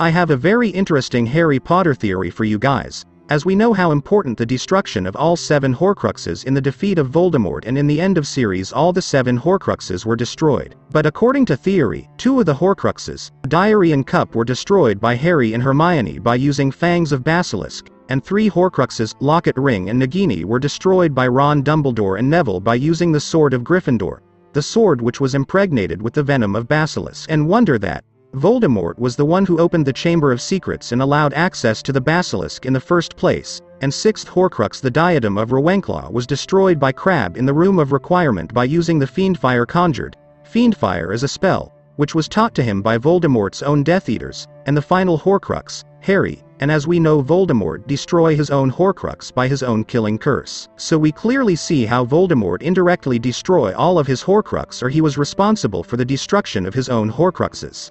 I have a very interesting Harry Potter theory for you guys. As we know how important the destruction of all seven Horcruxes in the defeat of Voldemort and in the end of series all the seven Horcruxes were destroyed. But according to theory, two of the Horcruxes, Diary and Cup were destroyed by Harry and Hermione by using Fangs of Basilisk, and three Horcruxes, Locket Ring and Nagini were destroyed by Ron Dumbledore and Neville by using the Sword of Gryffindor, the sword which was impregnated with the venom of Basilisk. And wonder that, Voldemort was the one who opened the Chamber of Secrets and allowed access to the Basilisk in the first place, and sixth Horcrux the Diadem of Ravenclaw was destroyed by Crabbe in the Room of Requirement by using the Fiendfire conjured. Fiendfire is a spell, which was taught to him by Voldemort's own Death Eaters, and the final Horcrux, Harry, and as we know Voldemort destroy his own Horcrux by his own killing curse. So we clearly see how Voldemort indirectly destroy all of his Horcrux or he was responsible for the destruction of his own Horcruxes.